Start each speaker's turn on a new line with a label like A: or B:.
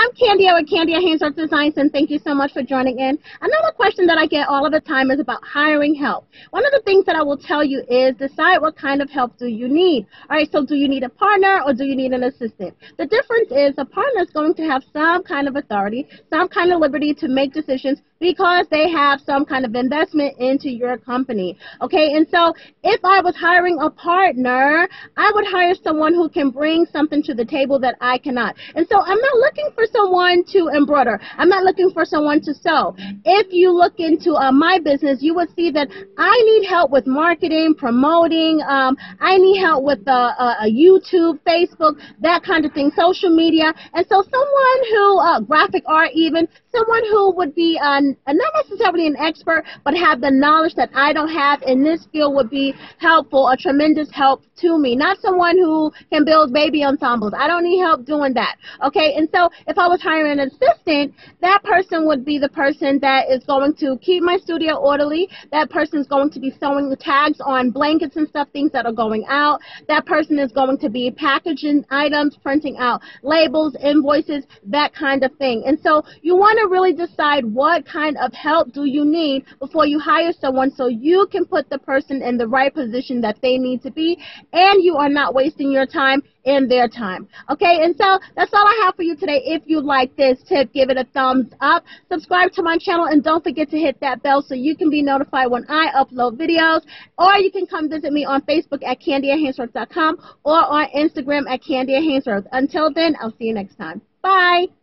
A: I'm Kandia with Kandia Haynesworth Designs, and thank you so much for joining in. Another question that I get all of the time is about hiring help. One of the things that I will tell you is decide what kind of help do you need. All right, so do you need a partner or do you need an assistant? The difference is a partner is going to have some kind of authority, some kind of liberty to make decisions because they have some kind of investment into your company. Okay, and so if I was hiring a partner, I would hire someone who can bring something to the table that I cannot. And so I'm not looking for someone to embroider. I'm not looking for someone to sew. If you look into uh, my business, you would see that I need help with marketing, promoting. Um, I need help with uh, uh, YouTube, Facebook, that kind of thing, social media. And so someone who, uh, graphic art even, someone who would be uh, not necessarily an expert, but have the knowledge that I don't have in this field would be helpful, a tremendous help to me. Not someone who can build baby ensembles. I don't need help doing that. Okay, and so if I was hiring an assistant, that person would be the person that is going to keep my studio orderly. That person is going to be sewing the tags on blankets and stuff, things that are going out. That person is going to be packaging items, printing out labels, invoices, that kind of thing. And so you want to really decide what kind of help do you need before you hire someone so you can put the person in the right position that they need to be and you are not wasting your time and their time. Okay, and so that's all I have for you today. If you like this tip, give it a thumbs up. Subscribe to my channel and don't forget to hit that bell so you can be notified when I upload videos. Or you can come visit me on Facebook at KandiaHaynesworth.com or on Instagram at KandiaHaynesworth. Until then, I'll see you next time. Bye.